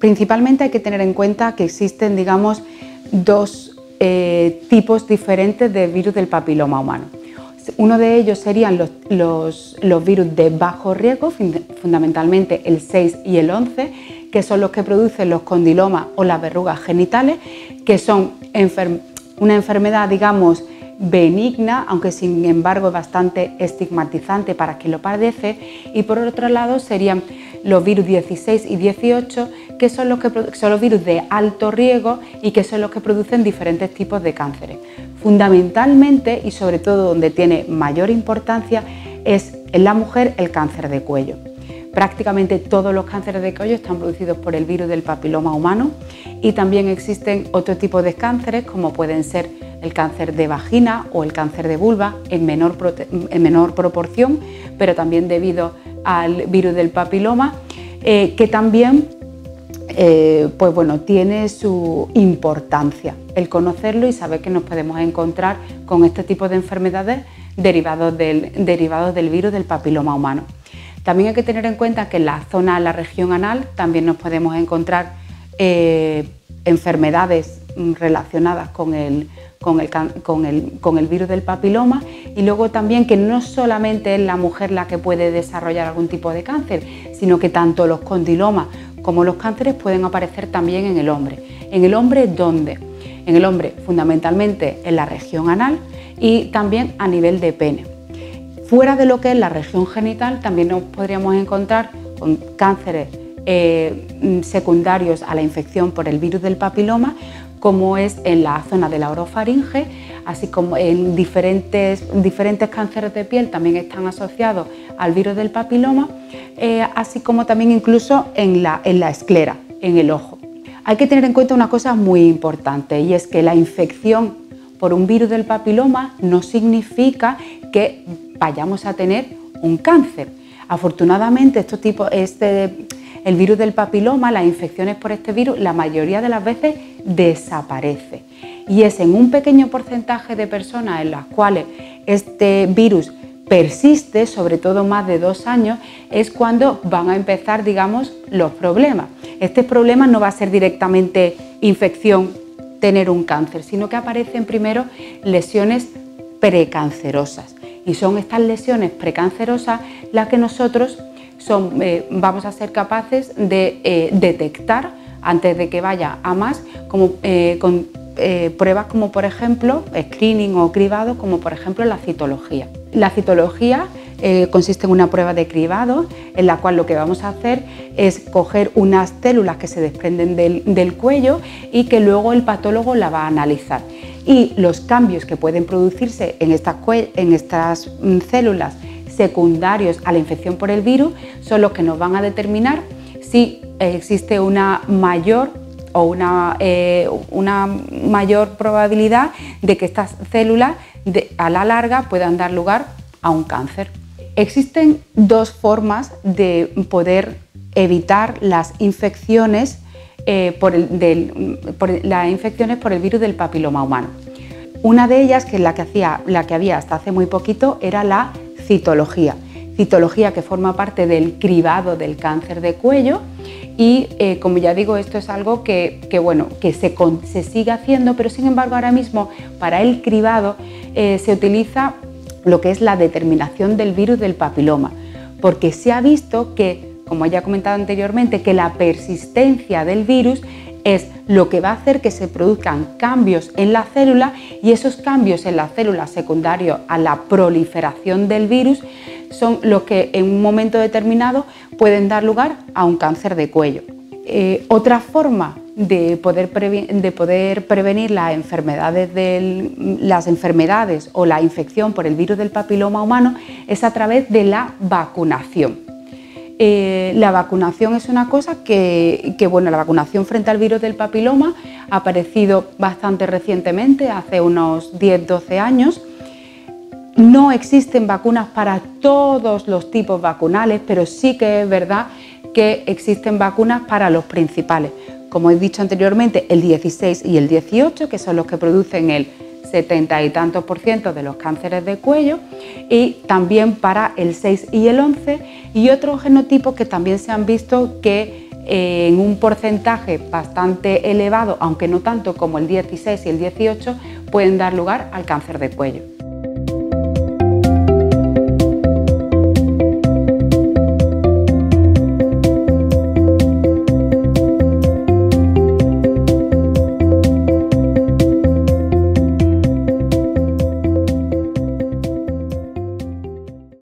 Principalmente hay que tener en cuenta que existen, digamos, dos eh, tipos diferentes de virus del papiloma humano. Uno de ellos serían los, virus de bajo riesgo, fundamentalmente el 6 y el 11, que son los que producen los condilomas o las verrugas genitales, que son una enfermedad, digamos, benigna, aunque sin embargo es bastante estigmatizante para quien lo padece, y por otro lado serían los virus 16 y 18, que son los, que son los virus de alto riesgo y que son los que producen diferentes tipos de cánceres. Fundamentalmente y sobre todo donde tiene mayor importancia es en la mujer el cáncer de cuello. Prácticamente todos los cánceres de cuello están producidos por el virus del papiloma humano y también existen otro tipo de cánceres como pueden ser el cáncer de vagina o el cáncer de vulva en menor, en menor proporción, pero también debido al virus del papiloma, eh, que también eh, pues bueno, tiene su importancia el conocerlo y saber que nos podemos encontrar con este tipo de enfermedades derivados del, virus del papiloma humano. También hay que tener en cuenta que en la zona, en la región anal, también nos podemos encontrar eh, enfermedades relacionadas con el, con el, virus del papiloma y luego también que no solamente es la mujer la que puede desarrollar algún tipo de cáncer, sino que tanto los condilomas como los cánceres pueden aparecer también en el hombre. ¿En el hombre dónde? En el hombre fundamentalmente en la región anal y también a nivel de pene. Fuera de lo que es la región genital, también nos podríamos encontrar con cánceres eh, secundarios a la infección por el virus del papiloma, como es en la zona de la orofaringe, así como en diferentes, diferentes cánceres de piel también están asociados al virus del papiloma, eh, así como también incluso en la, en la esclera, en el ojo. Hay que tener en cuenta una cosa muy importante y es que la infección por un virus del papiloma no significa que vayamos a tener un cáncer. Afortunadamente, estos tipos, este, el virus del papiloma, las infecciones por este virus, la mayoría de las veces desaparece. Y es en un pequeño porcentaje de personas en las cuales este virus persiste, sobre todo más de dos años, es cuando van a empezar, digamos, los problemas. Este problema no va a ser directamente infección, tener un cáncer, sino que aparecen primero lesiones precancerosas y son estas lesiones precancerosas las que nosotros eh, vamos a ser capaces de eh, detectar antes de que vaya a más como, eh, con pruebas como por ejemplo screening o cribado como por ejemplo la citología. La citología consiste en una prueba de cribado en la cual lo que vamos a hacer es coger unas células que se desprenden del cuello y que luego el patólogo la va a analizar y los cambios que pueden producirse en estas, en estas mm, células secundarios a la infección por el virus son los que nos van a determinar si existe una mayor o una, eh, una mayor probabilidad de que estas células a la larga puedan dar lugar a un cáncer. Existen dos formas de poder evitar las infecciones eh, por, las infecciones por el virus del papiloma humano. Una de ellas, que es la que, hacía, la que había hasta hace muy poquito, era la citología. Citología que forma parte del cribado del cáncer de cuello y eh, como ya digo, esto es algo que, bueno, que se, se, sigue haciendo, pero sin embargo ahora mismo para el cribado eh, se utiliza lo que es la determinación del virus del papiloma, porque se ha visto que como ya comentado anteriormente, que la persistencia del virus es lo que va a hacer que se produzcan cambios en la célula y esos cambios en la célula secundarios a la proliferación del virus son los que en un momento determinado pueden dar lugar a un cáncer de cuello. Eh, otra forma de poder, de poder, prevenir las enfermedades, las enfermedades o la infección por el virus del papiloma humano es a través de la vacunación. Eh, la vacunación es una cosa que, bueno, la vacunación frente al virus del papiloma ha aparecido bastante recientemente, hace unos 10-12 años. No existen vacunas para todos los tipos vacunales, pero sí que es verdad que existen vacunas para los principales. Como he dicho anteriormente, el 16 y el 18, que son los que producen el 70 y tantos por ciento de los cánceres de cuello y también para el 6 y el 11 y otros genotipos que también se han visto que en un porcentaje bastante elevado, aunque no tanto como el 16 y el 18, pueden dar lugar al cáncer de cuello.